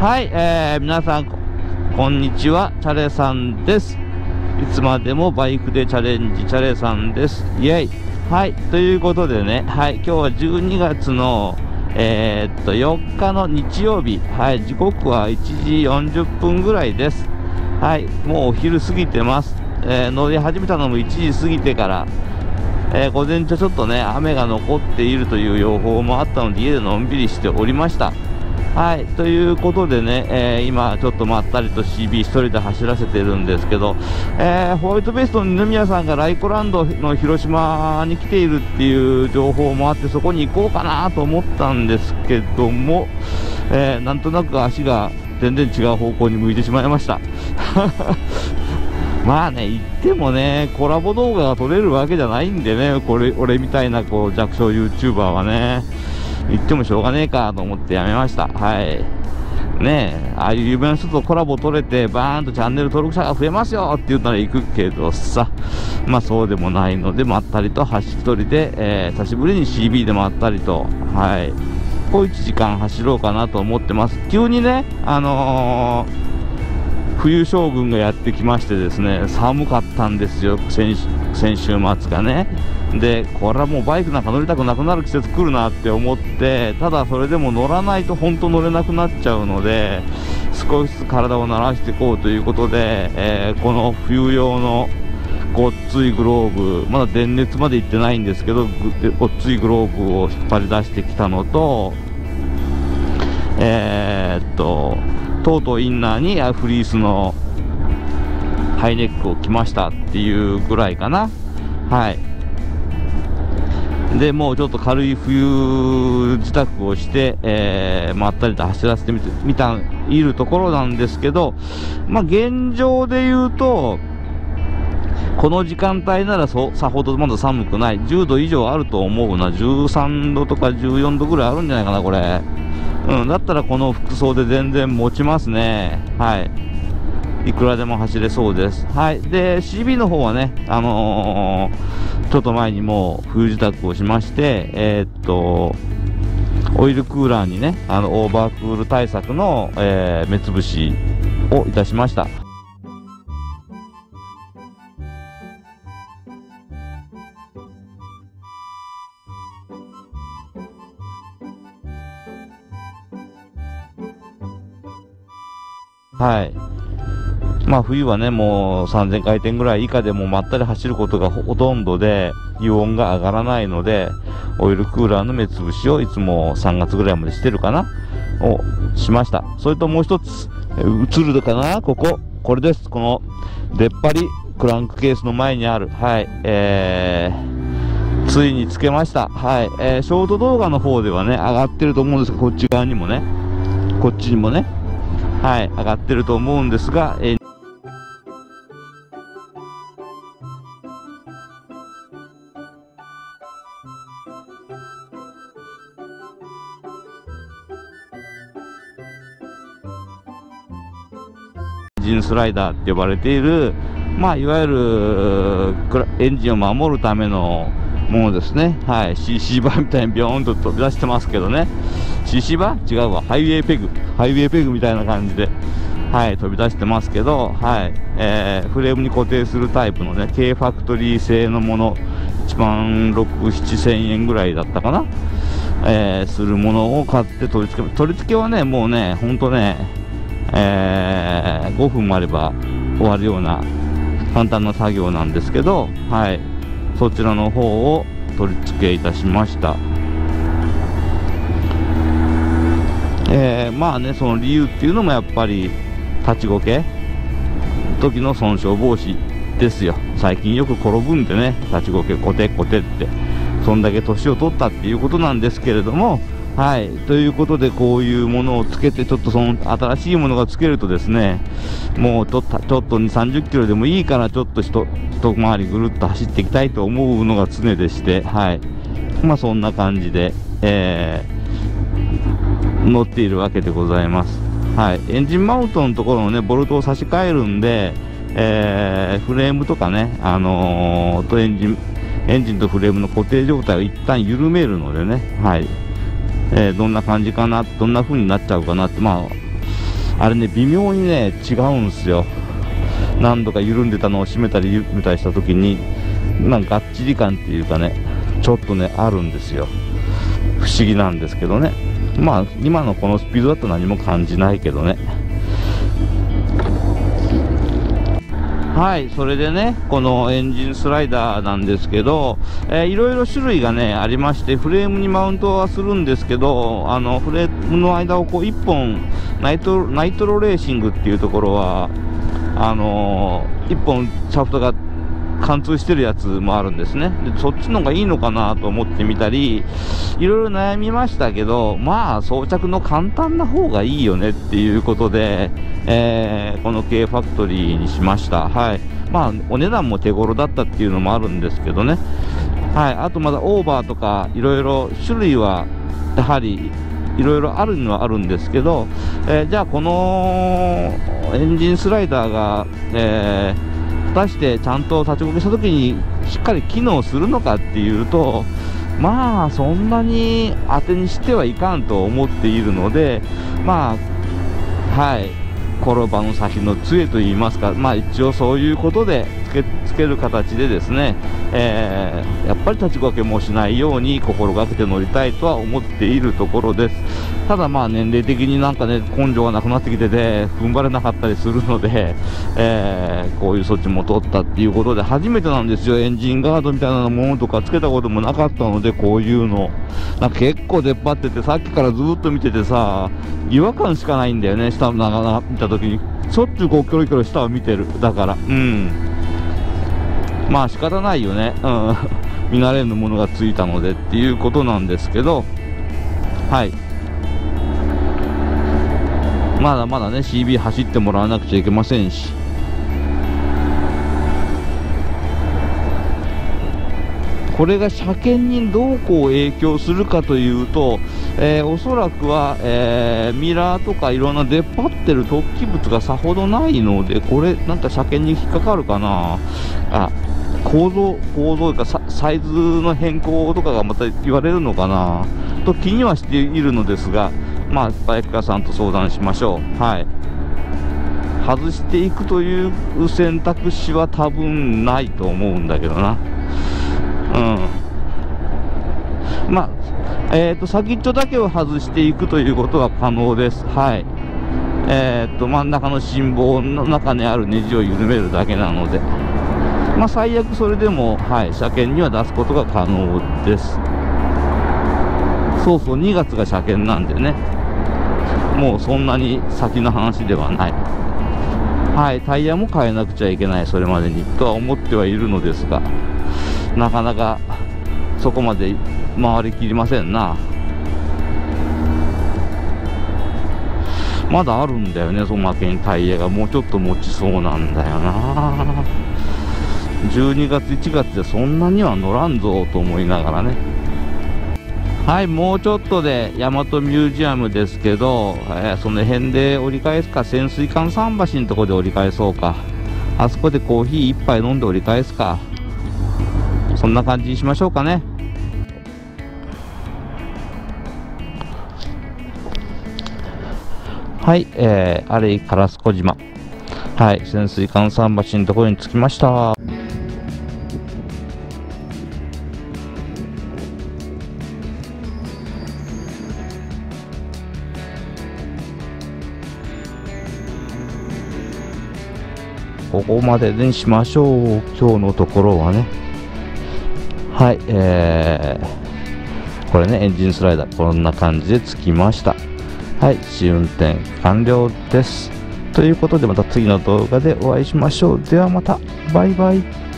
はい、えー、皆さんこ、んにちは、チャレさんです。いつまでもバイクでチャレンジ、チャレさんです。イェイ。はい、ということでね、はい、今日は12月の、えー、っと、4日の日曜日、はい、時刻は1時40分ぐらいです。はい、もうお昼過ぎてます。えー、乗り始めたのも1時過ぎてから、えー午前中ちょっとね、雨が残っているという予報もあったので、家でのんびりしておりました。はい、ということでね、えー今ちょっとまったりと CB 一人で走らせてるんですけど、えーホワイトベースの二宮さんがライコランドの広島に来ているっていう情報もあって、そこに行こうかなと思ったんですけども、えーなんとなく足が全然違う方向に向いてしまいました。まあね、言ってもね、コラボ動画が撮れるわけじゃないんでね、これ、俺みたいなこう弱小 YouTuber はね、言ってもしょうがねえかと思ってやめました。はい。ねえ、ああいう有名な人とコラボ撮れて、バーンとチャンネル登録者が増えますよって言ったら行くけどさ、まあそうでもないので、まったりと走一人で、えー久しぶりに CB でまったりと、はい。こう1時間走ろうかなと思ってます。急にね、あのー冬将軍がやってきましてですね寒かったんですよ先先週末がね。でこれはもうバイクなんか乗りたくなくなる季節来るなって思ってただそれでも乗らないと本当乗れなくなっちゃうので少しずつ体を慣らしていこうということで、えーこの冬用のごっついグローブまだ電熱まで行ってないんですけどごっついグローブを引っ張り出してきたのとえーっと、とうとうインナーにあフリースのハイネックを着ましたっていうぐらいかな。はい。で、もうちょっと軽い冬自宅をして、えー、まったりと走らせてみて、みた、いるところなんですけど、まあ、現状で言うと、この時間帯ならそさほどまだ寒くない。10度以上あると思うな。13度とか14度ぐらいあるんじゃないかな、これ。うん、だったらこの服装で全然持ちますね。はい。いくらでも走れそうです。はい。で、CB の方はね、あのーちょっと前にもう冬支度をしまして、えーっと、オイルクーラーにね、あの、オーバークール対策の、えー目つぶしをいたしました。はい。まあ冬はね、もう3000回転ぐらい以下でもまったり走ることがほとんどで、油温が上がらないので、オイルクーラーの目つぶしをいつも3月ぐらいまでしてるかなをしました。それともう一つ、映るかなここ。これです。この、出っ張り、クランクケースの前にある。はい。えー、ついにつけました。はい。えー、ショート動画の方ではね、上がってると思うんですが、こっち側にもね、こっちにもね、はい、上がってると思うんですが、えーエンジンスライダーって呼ばれている、まあ、いわゆるエンジンを守るためのものですね。はい。CC バーみたいにビョーンと飛び出してますけどね。CC バー？違うわ。ハイウェイペグ。ハイウェイペグみたいな感じで、はい、飛び出してますけど、はい。えー、フレームに固定するタイプのね、K ファクトリー製のもの、1万6、7千円ぐらいだったかな？えー、するものを買って取り付け、取り付けはね、もうね、ほんとね、えー5分もあれば終わるような簡単な作業なんですけど、はい、そちらの方を取り付けいたしました。えーまあね、その理由っていうのもやっぱり立ちこけ時の損傷防止ですよ。最近よく転ぶんでね、立ちこけ、コテコテって、そんだけ年を取ったっていうことなんですけれども、はい。ということで、こういうものをつけて、ちょっとその新しいものがつけるとですね、もうちょっと、ちょっと2、30キロでもいいから、ちょっと一、一回りぐるっと走っていきたいと思うのが常でして、はい。まあそんな感じで、えー、乗っているわけでございます。はい。エンジンマウントのところのね、ボルトを差し替えるんで、えー、フレームとかね、あのーとエンジン、エンジンとフレームの固定状態を一旦緩めるのでね、はい。えー、どんな感じかな、どんな風になっちゃうかなって、まあ、あれね、微妙にね、違うんすよ。何度か緩んでたのを締めたり緩めたりした時に、なんかがっちり感っていうかね、ちょっとね、あるんですよ。不思議なんですけどね。まあ、今のこのスピードだと何も感じないけどね。はい、それでね、このエンジンスライダーなんですけど、えー、いろいろ種類がね、ありまして、フレームにマウントはするんですけど、あの、フレームの間をこう1本、ナイトナイトロレーシングっていうところは、あのー、1本シャフトが貫通してるやつもあるんですね。で、そっちの方がいいのかなと思ってみたり、いろいろ悩みましたけど、まあ、装着の簡単な方がいいよねっていうことで、えー、この K ファクトリーにしました。はい。まあ、お値段も手頃だったっていうのもあるんですけどね。はい。あとまだオーバーとか、いろいろ種類は、やはり、いろいろあるのはあるんですけど、えー、じゃあこのエンジンスライダーが、えー果たしてちゃんと立ちこけした時にしっかり機能するのかっていうとまあそんなに当てにしてはいかんと思っているのでまあはい転ばの先の杖といいますかまあ一応そういうことでけつける形でですね、えー、やっぱり立ちこけもしないように心がけて乗りたいとは思っているところです。ただまあ年齢的になんかね根性がなくなってきてて踏ん張れなかったりするので、えー、こういう措置も取ったっていうことで初めてなんですよ。エンジンガードみたいなものとかつけたこともなかったのでこういうの。なんか結構出っ張っててさっきからずっと見ててさ違和感しかないんだよね。下の見た時に。しょっちゅうこうキョロキョロ下を見てる。だから。うん。まあ仕方ないよね。うん。見慣れぬものがついたのでっていうことなんですけど、はい。まだまだね、CB 走ってもらわなくちゃいけませんし。これが車検にどうこう影響するかというと、えー、おそらくは、えー、ミラーとかいろんな出っ張ってる突起物がさほどないので、これなんか車検に引っかかるかなあ、構造、構造かサイズの変更とかがまた言われるのかな？と気にはしているのですが、まあ、バイク屋さんと相談しましょう。はい。外していくという選択肢は多分ないと思うんだけどな。うん。まあ、えっ、ー、と、先っちょだけを外していくということは可能です。はい。えっ、ー、と、真ん中の心棒の中にあるネジを緩めるだけなので。まあ、最悪それでも、はい、車検には出すことが可能です。そうそう、2月が車検なんでね、もうそんなに先の話ではない。はい、タイヤも変えなくちゃいけない、それまでに、とは思ってはいるのですが、なかなかそこまで回りきりませんな。まだあるんだよね、その負けにタイヤが。もうちょっと持ちそうなんだよな。12月1月でそんなには乗らんぞと思いながらねはいもうちょっとで大和ミュージアムですけど、えー、その辺で折り返すか潜水艦桟橋のとこで折り返そうかあそこでコーヒー1杯飲んで折り返すかそんな感じにしましょうかねはい、えー、あれ、烏子島。はい、潜水艦桟橋のところに着きました。ここまでにしましょう。今日のところはね。はい、えー、これね、エンジンスライダー、こんな感じでつきました。はい、試運転完了です。ということで、また次の動画でお会いしましょう。ではまた、バイバイ。